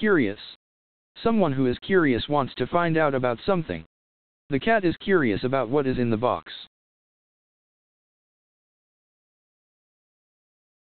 Curious. Someone who is curious wants to find out about something. The cat is curious about what is in the box.